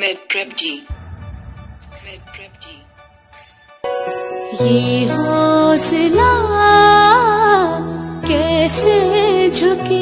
मैं प्रेम जी। मैं प्रेम जी। ये हौसला कैसे झुके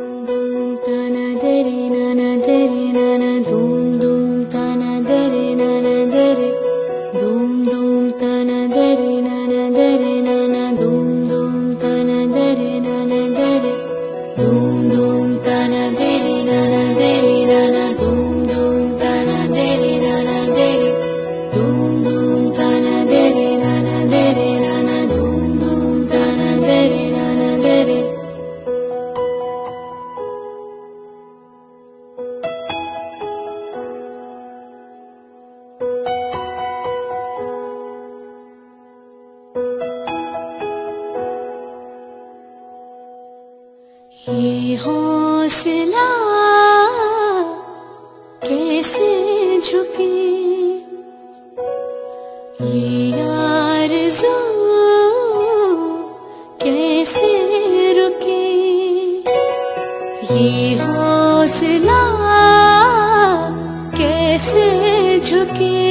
से झुकी। ये यार कैसे रुकी? ये हौसला कैसे झुकी?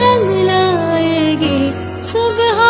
रंग लाएगी सुबह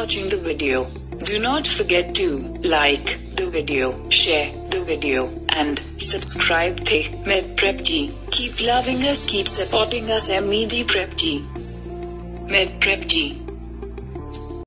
watching the video. Do not forget to like the video, share the video, and subscribe the Med Prep G. Keep loving us, keep supporting us, MED Prep G. Med Prep G.